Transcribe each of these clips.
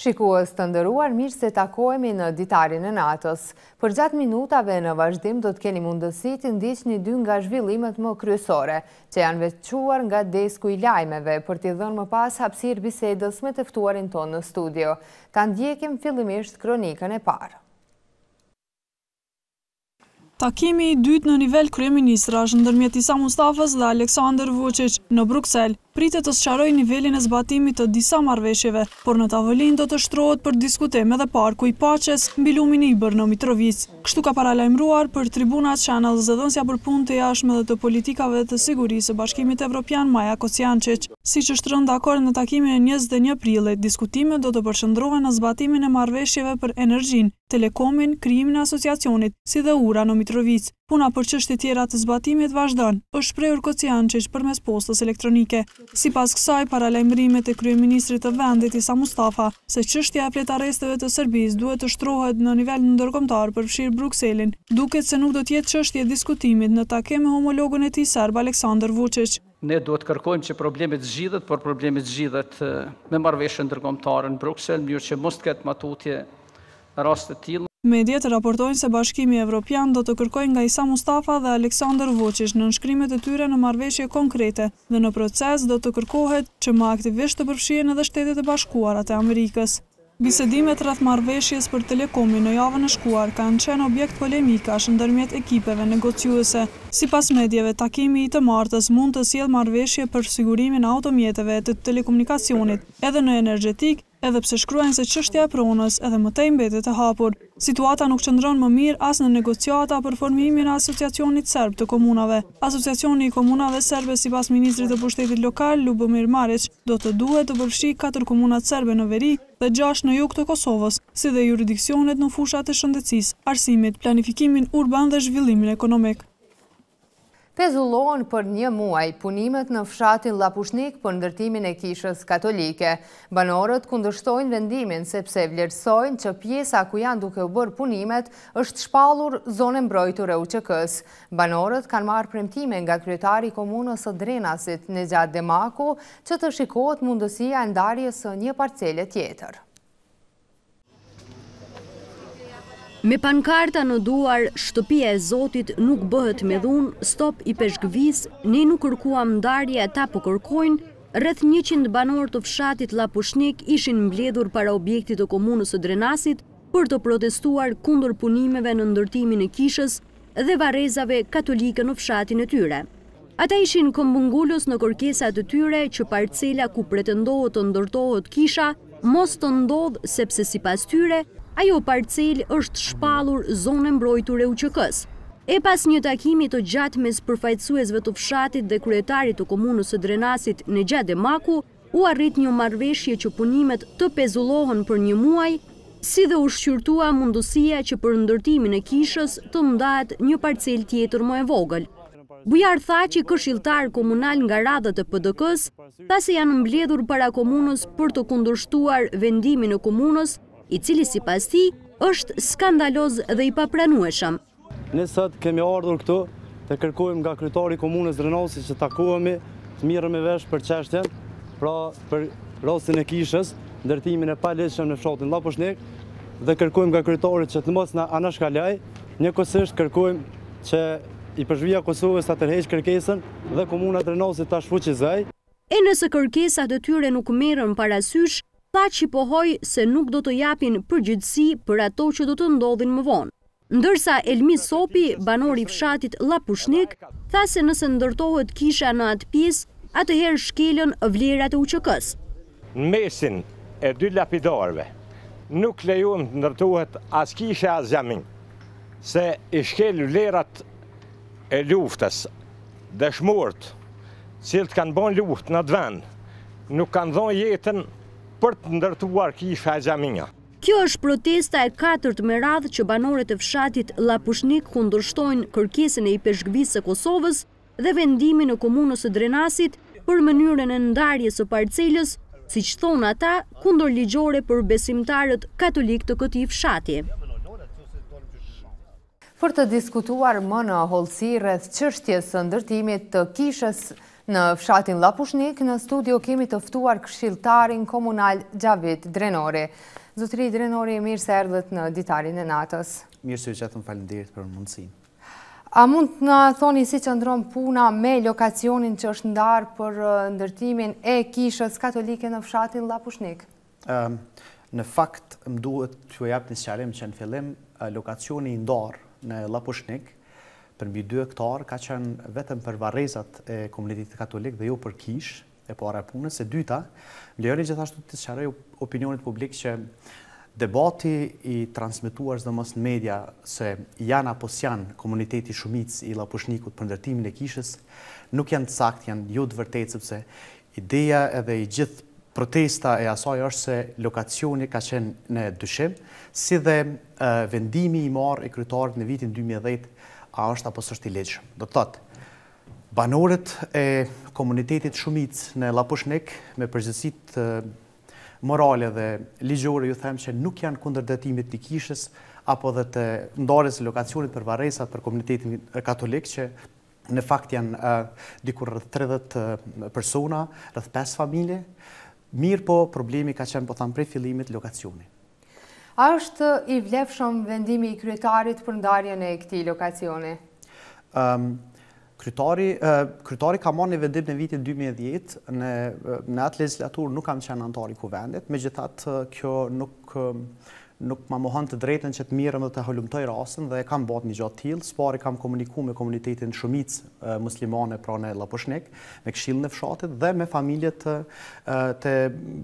Shikues të nderuar, mirë se takohemi në ditarin e natës. Përgjatë minutave në vazhdim do të keni mundësi të ndiqni dy nga zhvillimet më kryesore, që janë veçuar nga desku i lajmeve për t'i dhënë më pas hapësirë bisedës me të ftuarin tonë në studio. Ta ndjekim fillimisht kronikën e parë. Takimi i dytë në nivel kryeministrash ndërmjet Isa Mustafës dhe Aleksandër Vuçiç, në Bruksel, pritet të sqarojë nivelin e zbatimit të disa marrëveshjeve, por në tavolinë do të shtrohet për diskutim edhe Parku i Paqes mbi lumin Ibër në Mitrovicë. Kështu ka paralajmëruar për Tribuna Channel zëdhënësja për punë të jashtme dhe të politikave të sigurisë e Bashkimit Evropian Maja Kocijançiq. Siç është rënë dakord në takimin e njëzet e një prillit, diskutimet do të përqëndrohen në zbatimin e marrëveshjeve për energjinë, telekomin, krijimin e asociacionit, si dhe ura në Mitrovicë. Puna për çështje tjera të zbatimit vazhdon, është shprehur Kocijançiq përmes postës elektronike. Sipas kësaj, paralajmërimet e kryeministrit të vendit, Isa Mustafa, se çështja e fletarresteve të Serbisë duhet të shtrohet në nivel ndërkombëtar, përfshirë Brukselin, duket se nuk do të jetë çështje e diskutimit në takim me homologun e tij serb, Aleksandër Vuçiç. Ne duhet të kërkojmë që problemi të zgjidhet, por problemi zgjidhet me marrëveshje ndërkombëtare në Bruksel, në mënyrë që mos të ketë ma tutje raste të tilla. Mediet raportojnë se Bashkimi Evropian do të kërkojë nga Isa Mustafa dhe Aleksandër Vuçiç nënshkrimet e tyre në marrëveshje konkrete dhe në proces do të kërkohet që më aktivisht të përfshihen edhe Shtetet e Bashkuara të Amerikës. Bisedimet rreth marrëveshjes për Telekomin në javën e shkuar kanë qenë objekt polemikash ndërmjet ekipeve negociuese. Sipas medieve, takimi i të martës mund të sjellë marrëveshje për sigurimin e automjeteve, të telekomunikacionit edhe në energjetikë, Edhe pse shkruajnë se çështja e pronës edhe më tej mbetet e hapur, situata nuk qëndron më mirë as në negociata për formimin e Asociacionit Serb të Komunave. Asociacioni i Komunave Serbe sipas ministrit të Pushtetit Lokal, Lubomir Mariç, do të duhet të përfshijë katër komunat serbe në veri dhe gjashtë në jug të Kosovës, si dhe juridiksionet në fushat e shëndetësisë, arsimit, planifikimin urban dhe zhvillimin ekonomik. Pezullohen për një muaj punimet në fshatin Llapushnik për ndërtimin e kishës katolike. Banorët kundërshtojnë vendimin sepse vlerësojnë që pjesa ku janë duke u bërë punimet është shpallur zonë e mbrojtur e UÇK-së. Banorët kanë marrë premtime nga kryetari i komunës së Drenasit, Nexhat Demaku, që të shikohet mundësia e ndarjes së një parcele tjetër. Me pankarta në duar, Shtëpia e Zotit nuk bëhet me dhunë, Stop Ipeshkvisë, Ne nuk kërkuam ndarje, ata po kërkojnë, rreth njëqind banorë të fshatit Llapushnik ishin mbledhur para objektit të Komunës së Drenasit për të protestuar kundër punimeve në ndërtimin e kishës dhe varrezave katolike në fshatin e tyre. Ata ishin këmbëngulës në kërkesat e tyre që parcela ku pretendohet të ndërtohet kisha mos të ndodhë sepse sipas tyre ajo parcelë është shpallur zonë e mbrojtur e UÇK-së. E pas një takimi të gjatë mes përfaqësuesve të fshatit dhe kryetarit të komunës së Drenasit, Nexhat Demaku, U arrit një marrëveshje që punimet të pezullohen për një muaj, si dhe u shqyrtua mundësia që për ndërtimin e kishës të ndahet një parcelë tjetër më e vogël. Bujar Thaçi, këshilltar komunal nga radhët e PDK-së, tha se janë mbledhur para komunës për të kundërshtuar vendimin e komunës, i cili sipas tij është skandaloz dhe i papranueshëm. Ne sot kemi ardhur këtu të kërkojmë nga kryetari i komunës Drenasit që takohemi, të mirremi vesh për çështjen, pra për rastin e kishës, ndërtimin e paligjshëm në fshatin Llapushnik dhe kërkojmë nga kryetari që të mos na anashkaloj, njëkohësisht kërkojmë që Ipeshkvia e Kosovës ta tërheqë kërkesën dhe komuna e Drenasit ta shfuqizojë. E nëse kërkesat e tyre nuk merren parasysh, Thaçi pohoi se nuk do të japin përgjegjësi për ato që do të ndodhin më vonë. Ndërsa Elmi Sopi, banor i fshatit Llapushnik, tha se nëse ndërtohet kisha në atë pjesë, atëherë shkelën vlerat e UÇK-së. Në mesin e dy lapidorëve nuk lejojmë të ndërtohet as kishë e as xhami, se i shkel vlerat e luftës dëshmorët cilët kanë bën luftë në atë vend nuk kanë dhënë jetën për të ndërtuar kisha e xhamia. Kjo është protesta e katërt me radhë që banorët e fshatit Llapushnik kundërshtojnë kërkesën e Ipeshkvisë së Kosovës dhe vendimin e Komunës së Drenasit për mënyrën e ndarjes së parcelës, siç thonë ata, kundërligjore për besimtarët katolikë të këtij fshati. për të diskutuar më në hollësi rreth çështjes së ndërtimit të kishës në fshatin Llapushnik, në studio kemi të ftuar këshilltarin komunal Xhavit Drenori. Zotëri Drenori, mirë se erdhët në ditarin e natës. Mirë se ju gjetëm faleminderit për mundësinë. A mund të na thoni si qëndron puna me lokacionin që është ndarë për ndërtimin e kishës katolike në fshatin Llapushnik? Në fakt, më duhet t'ju jap një sqarim që në fillim, lokacioni i ndarë në Llapushnik për mbi dy hektarë ka qenë vetëm për varrezat e komunitetit katolik dhe jo për kishë, e para e punës. E dyta, më lejoni gjithashtu të sqaroj opinionit publik që debati i transmetuar sidomos në media se janë apo s'janë komuniteti shumicë i Llapushnikut për ndërtimin e kishës nuk janë të saktë, janë jo të vërtetë sepse Ideja edhe e gjithë protesta e asaj është se lokacioni ka qenë në dyshim, si dhe vendimi i marrë i kryetarit në vitin dy mijë e dhjetë a është apo s'është i ligjshëm. Do të thotë, banorët e komunitetit shumicë në Llapushnik me përgjegjësitë morale dhe ligjore ju them që nuk janë kundër ndërtimit të kishës apo dhe të ndarjes së lokacionit për varreza për komunitetin katolik që Në fakt janë diku rreth tridhjetë persona, rreth pesë familje, mirëpo problemi ka qenë po tham prej fillimit lokacioni. A është i vlefshëm vendimi i kryetarit për ndarjen e këtij lokacioni? Kryetari, kryetari ka marrë një vendim në vitin dy mijë e dhjetë, në në atë legjislaturë nuk kam qenë anëtar i Kuvendit, megjithatë kjo nuk Nuk ma mohon të drejtën që të mirrem dhe të hulumtoj rastin dhe e kam bot një gja të tillë. Së pari kam komuniku me komunitetin shumicë muslimane pra në Llapushnik, me këshillin e fshatit dhe me familjet e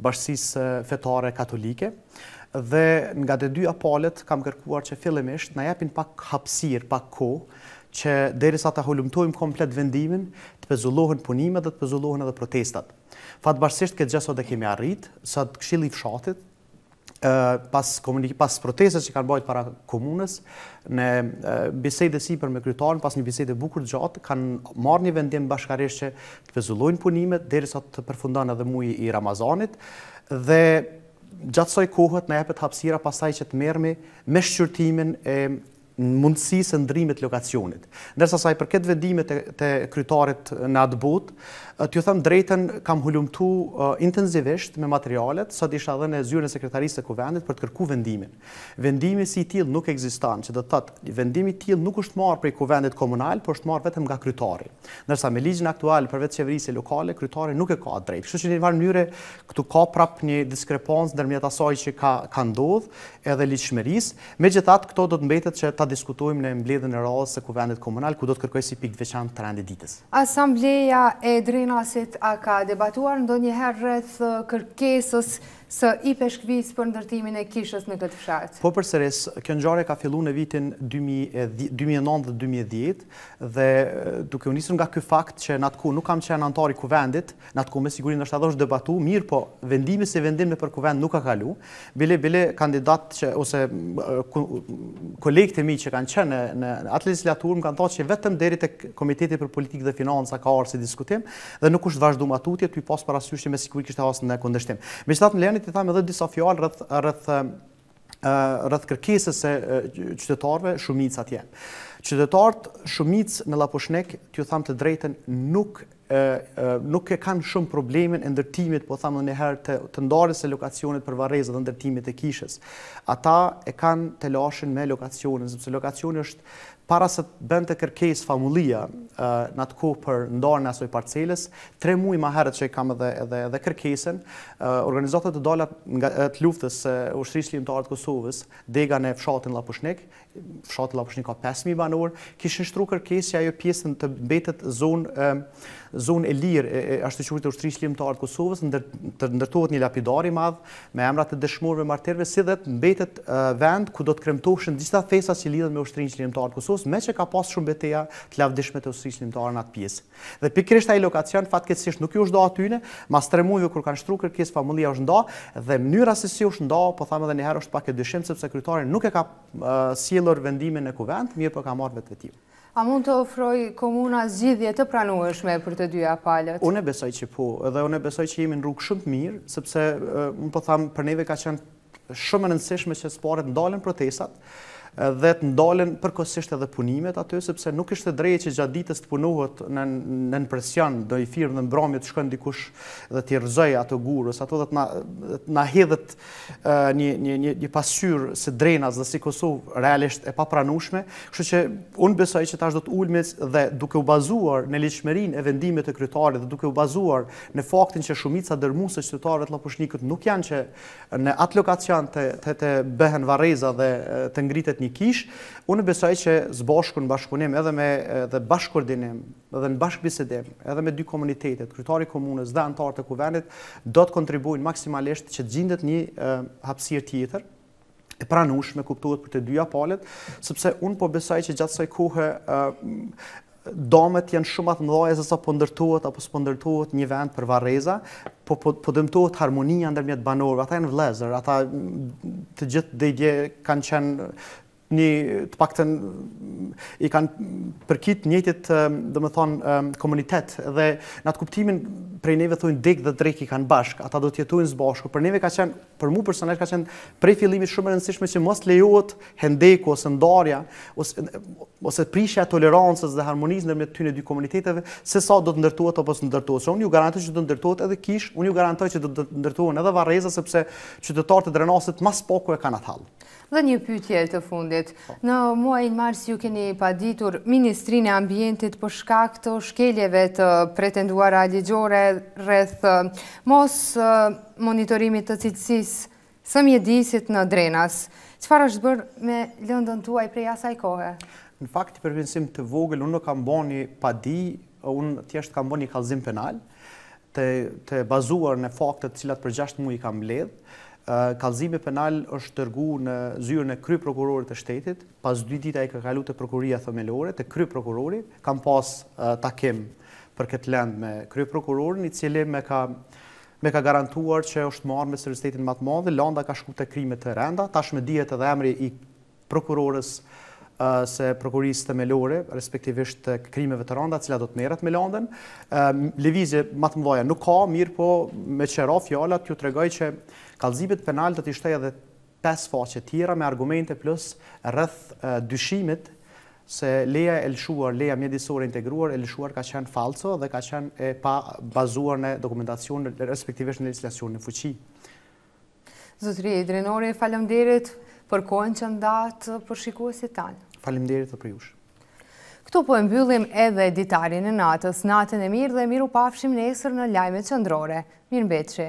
bashkësisë fetare katolike. Dhe nga të dyja palët kam kërkuar që fillimisht të na japin pak hapësirë, pak kohë, që derisa ta hulumtojmë komplet vendimin, të pezullohen punimet dhe të pezullohen edhe protestat. Fatbardhësisht këtë gjë sot e kemi arrit, sot këshilli i fshatit pas komunik pas protestës që kanë mbajt para komunës në bisedë e sipër me kryetarin pas një bisede bukur gjatë kanë marrë një vendim bashkarisht që të pezullojnë punimet derisa të përfundon edhe muji i Ramazanit dhe gjatë ksoj kohe na jepet hapsira pastaj që të merremi me shqyrtimin e mundësisë së ndërrimit të lokacionit. Ndërsa sa i përket vendimit të kryetarit në atë botë, t'ju them të drejtën, kam hulumtu intenzivisht me materialet, sot isha edhe në zyrën e Sekretarisë së Kuvendit për të kërku vendimin. Vendimi si i tillë nuk ekziston, që do të thotë, vendim i tillë nuk është marrë prej Kuvendit Komunal, por është marrë vetëm nga kryetari. Ndërsa me ligjin aktual për vetëqeverisje lokale, kryetari nuk e ka atë drejtë. Kështu që në një farë mënyre këtu ka prapë një diskrepancë ndërmjet asaj që ka ndodhë, edhe ligjshmërisë, Megjithatë, këto do të mbetet që ta diskutojmë në mbledhjen e radhës së Kuvendit Komunal, ku do të kërkoj si pikë të veçantë të rendit ditës. Asambleja e Drenasit a ka debatuar ndonjëherë rreth kërkesës së Ipeshkvisë për ndërtimin e kishës në këtë fshat? Po përsëris, kjo ngjarje ka fillu në vitin dy mijë e dhjetë, dy mijë e nëntë dhe dy mijë e dhjetë, dhe duke u nisur nga ky fakt që në atë kohë nuk kam qenë anëtar i Kuvendit, Në atë kohë me siguri ndoshta edhe është debatu, mirëpo vendimi si vendim nëpër Kuvend nuk ka kalu, bile bile kandidatë që ose kolegët e mi që kanë qenë në atë legjislaturë më kanë thënë që vetëm deri tek Komiteti për Politikë dhe Financa ka ardhur si diskutim dhe nuk është vazhdu ma tutje, tuj pas parasysh që me siguri kishte has në kundërshtim. Megjithatë më lejoni t'i tham edhe disa fjalë rreth rreth rreth kërkesës së qytetarëve, shumica atje. Qytetarët, shumicë në Llapushnik, t'ju tham të drejtën, nuk nuk e kanë shumë problemin e ndërtimit, po tham edhe një herë, të të ndarjes së lokacionit për varreza dhe ndërtimit e kishës. Ata e kanë telashin me lokacionin, sepse lokacioni është Para se të bënte kërkesë famullia në atë kohë për ndarjen e asoj parcelës, tre muj ma herët që e kam edhe edhe edhe kërkesën, organizatat e dala të luftës së Ushtrisë Çlirimtare të Kosovës, dega në fshatin Llapushnik, fshati Llapushnik ka pesë mijë banorë, kishin shtru kërkesë që ajo pjesë të mbetet zonë zonë e lirë e ashtuquajtur e Ushtrisë Çlirimtare të Kosovës, të ndërtohet një lapidar i madh, me emrat e dëshmorëve martirëve si dhe të mbetet vend ku do të kremtoheshin të gjitha festat që lidhen me Ushtrinë Çlirimtare të Kosovës, meqë ka pas shumë beteja të lavdishme të Ushtrisë Çlirimtare në atë pjesë. Dhe pikërisht ai lokacion fatkeqësisht nuk iu është nda atyne, mas tre mujve kur kanë shtru kërkesë famullia është nda dhe mënyra se si është nda, po tham edhe një herë është pak e dyshimtë sepse kryetari nuk e ka sjellur vendimin në Kuvend, mirëpo e ka marrë vetvetiu. A mund të ofrojë komuna zgjidhje të pranueshme për të dyja palët? Unë besoj që po, edhe unë besoj që jemi në rrugë shumë të mirë, sepse unë po tham për neve ka qenë shumë e rëndësishme që së pari të ndalen protestat, dhe të ndalen përkohësisht edhe punimet aty, sepse nuk ishte drejt që gjatë ditës të punohet nën presion ndonjë firmë dhe n'mbramje të shkojë dikush dhe t'i rrëzojë ata gurë ose ato dhe të na hedhet një një një një pasqyrë si Drenas dhe si Kosovë realisht e papranueshme, kështu që unë besoj që tash do të ulemi dhe duke u bazuar në ligjshmërinë e vendimit të kryetarit dhe duke u bazuar në faktin që shumica dërrmuese e qytetarëve të Llapushnikut nuk janë që në atë lokacion të të, të bëhen varreza dhe të ngritet një kishë, unë besoj që së bashku në bashkëpunim edhe me dhe bashkëkoordinim edhe në bashkëbisedim edhe me dy komunitetet, kryetari i komunës dhe anëtarët e kuvendit, do të kontribuojnë maksimalisht që të gjendet një hapësirë tjetër, e pranueshme kuptohet për të dyja palët, sepse unë po besoj që gjatë kësaj kohe damet janë shumë ma të mëdhaja se sa po ndërtohet apo s'po ndërtohet një vend për varreza, po po po dëmtohet harmonia ndërmjet banorëve, ata janë vëllezër, ata të gjithë deri dje kanë qenë të paktën i kanë përkit njëjtit do të thonë komunitet dhe në atë kuptimin prej neve thonë dek dhe dek i kanë bashk, ata do të jetojnë së bashku. Për neve ka qenë, për mua personalisht ka qenë prej fillimit shumë e rëndësishme që mos lejohet hendeku ose ndarja ose ose prishja e tolerancës dhe harmonisë ndërmjet këtyre dy komuniteteve, se sa do të ndërtohet apo s'do të ndërtohet. Unë ju garantoj që do të ndërtohet edhe kish, unë ju garantoj që do të ndërtohen edhe varreza sepse qytetarët e Drenasit më s'paku e kanë atë hall. Dhe një pyetje të fundit. Në muajin mars ju keni paditur Ministrinë e Ambientit për shkak të shkeljeve të pretenduara ligjore rreth mos monitorimit të cilësisë së mjedisit në Drenas. Çfarë është bërë me lëndën tuaj prej asaj kohe? Në fakt një përmirësim i vogël, unë nuk kam bo një padi, unë thjesht kam bo një kallëzim penal. të bazuar në fakte të cilat për gjashtë muaj i kam mbledhë, kallëzimi penal është dërgu në zyrën e Kryprokurorit të Shtetit, pas dy dita i ka kalu te Prokuria Themelore, te Kryprokurori, kam pas takim për këtë lëndë me Kryeprokurorin, i cili më ka më ka garantuar që është marrë me seriozitetin ma të madh, landa ka shku te Krimet e Rënda, tashmë dihet edhe emri i prokurores së Prokurisë Themelore, respektivisht të krimeve të randa, e cila do të merret me landën. Lëvizje ma t'mdhaja nuk ka, mirëpo meqë ra fjala t'ju tregoj që kallëzimit penal do t'i shtoj edhe pesë faqe tjera me argumente plus rreth dyshimit se leja e lëshuar, leja mjedisore e integruar e lëshuar ka qenë falso dhe ka qenë e pabazuar në dokumentacion, respektivisht në legjislacionin në fuqi. Zotëri Drenori, falemderit për kohën që ndatë për shikuesit tanë. Falemderit dhe prej jush. Këtu po e mbyllim edhe ditarin e natës, natën e mirë dhe mirupafshim nesër në lajmet qendrore. Mirëmbetshi.